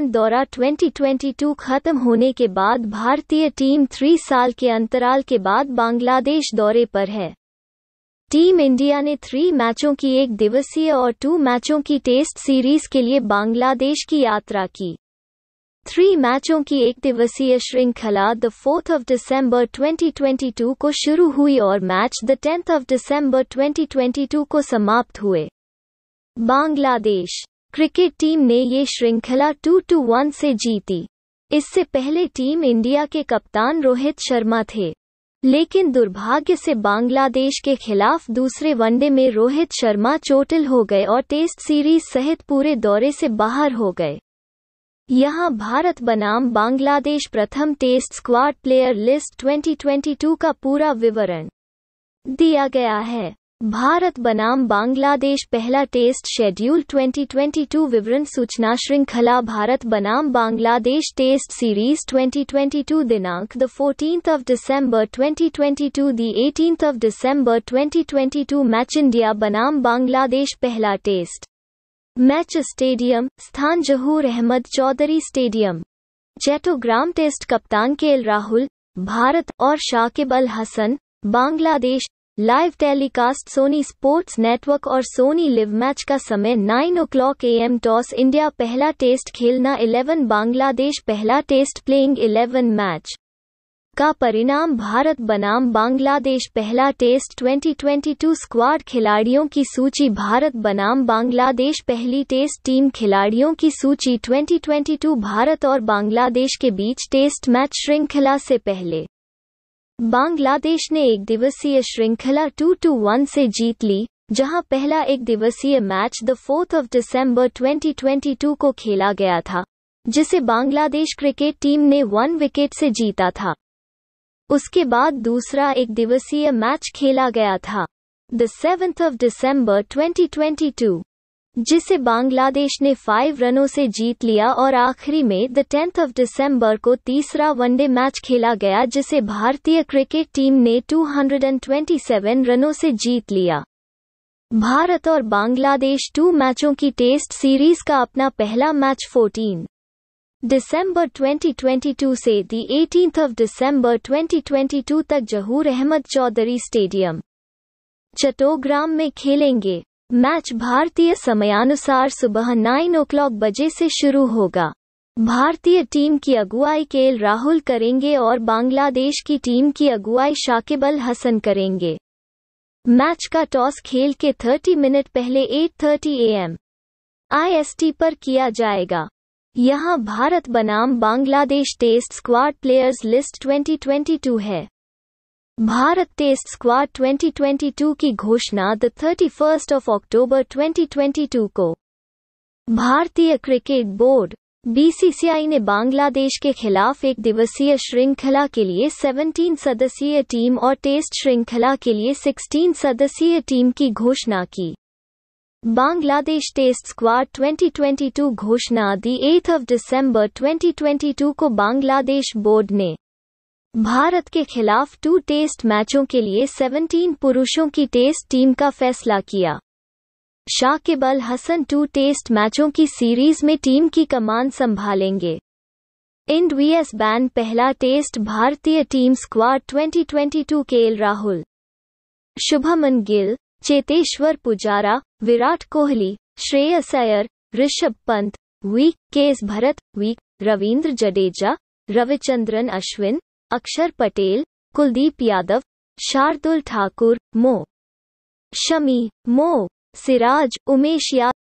दौरा 2022 खत्म होने के बाद भारतीय टीम थ्री साल के अंतराल के बाद बांग्लादेश दौरे पर है। टीम इंडिया ने थ्री मैचों की एक दिवसीय और टू मैचों की टेस्ट सीरीज़ के लिए बांग्लादेश की यात्रा की। थ्री मैचों की एक दिवसीय श्रृंखला द फोर्थ ऑफ़ दिसंबर 2022 को शुरू हुई और match the tenth of December 2022 को समाप्त हुए। बांग्लादेश क्रिकेट टीम ने ये श्रृंखला टू टू वन से जीती। इससे पहले टीम इंडिया के कप्तान रोहित शर्मा थे। लेकिन दुर्भाग्य से बांग्लादेश के खिलाफ दूसरे वनडे में रोहित शर्मा चोटिल हो गए और टेस्ट सीरीज़ सहित पूरे दौरे से बाहर हो गए। यहाँ भारत बनाम बांग्लादेश प्रथम टेस्ट स्क्वाड प्लेयर लिस्ट 2022 का पूरा विवरण दिया गया है। भारत बनाम बांग्लादेश पहला टेस्ट शेड्यूल 2022 विवरण सूचना श्रृंखला भारत बनाम बांग्लादेश टेस्ट सीरीज़ 2022 दिनांक the 14th of December 2022 the 18th of December 2022 match India बनाम बांग्लादेश पहला टेस्ट। मैच स्टेडियम, स्थान जहूर अहमद चौधरी स्टेडियम। चैटोग्राम टेस्ट कप्तान के राहुल, भारत और Shakib Al Hasan, Bangladesh live telecast Sony sports network और सोनी लिव मैच का समय 9 o'clock M toss India पहला test खेलना 11 बांग्लादेश पहला टेस्ट प्लेइंग 11 मैच का परिणाम भारत बनाम बांग्लादेश पहला टेस्ट 2022 स्क्वाड खिलाड़ियों की सूची भारत बनाम बांग्लादेश पहली टेस्ट टीम खिलाड़ियों की सूची 2022 भारत और बांग्लादेश के बीच टेस्ट मैच श्रृंखला से पहले। बांग्लादेश ने एक दिवसीय श्रृंखला टू टू वन से जीत ली, जहाँ पहला एक दिवसीय match the fourth of December 2022 को खेला गया था, जिसे बांग्लादेश क्रिकेट टीम ने वन विकेट से जीता था। उसके बाद दूसरा एक दिवसीय मैच खेला गया था, द सेवेंथ ऑफ़ दिसंबर 2022 जिसे बांग्लादेश ने फाइव रनों से जीत लिया और आखिरी में द टेंथ ऑफ़ दिसंबर को तीसरा वनडे मैच खेला गया जिसे भारतीय क्रिकेट टीम ने 227 रनों से जीत लिया। भारत और बांग्लादेश टू मैचों की टेस्ट सीरीज़ का अपना पहला मैच 14 दिसंबर 2022 से दी 18th ऑफ़ दिसंबर 2022 तक जहूर अहमद चौधरी स्टेडियम। चट्टोग्राम में खेलेंगे। मैच भारतीय समयानुसार सुबह नाइन ओ बजे से शुरू होगा। भारतीय टीम की अगुवाई के राहुल करेंगे और बांग्लादेश की टीम की अगुवाई शाकिब अल हसन करेंगे। मैच का टॉस खेल के 30 मिनट पहले 8:30 एएम आईएसटी पर किया जाएगा। यहाँ भारत बनाम Bangladesh test squad players list 2022 है। भारत टेस्ट स्क्वाड 2022 की घोषणा द 31st ऑफ़ अक्टूबर 2022 को। भारतीय क्रिकेट बोर्ड बीसीसीआई ने बांग्लादेश के खिलाफ एक दिवसीय श्रृंखला के लिए 17 सदस्यीय टीम और टेस्ट श्रृंखला के लिए 16 सदस्यीय टीम की घोषणा की। बांग्लादेश टेस्ट स्क्वाड 2022 घोषणा दी 8 ऑफ़ दिसंबर 2022 को बांग्लादेश बोर्ड ने भारत के खिलाफ टू टेस्ट मैचों के लिए 17 पुरुषों की टेस्ट टीम का फैसला किया। शाकिब अल हसन टू टेस्ट मैचों की सीरीज़ में टीम की कमान संभालेंगे। इंड वीएस बैन पहला टेस्ट भारतीय team squad 2022 K L Rahul. Shubman Gill, Cheteshwar Pujara, Virat Kohli, Shreyas Iyer Rishabh Pant week K S Bharat वीक रविंद्र जडेजा, रविचंद्रन अश्विन अक्षर पटेल कुलदीप यादव शार्दुल ठाकुर मो. शमी मो. सिराज उमेश यादव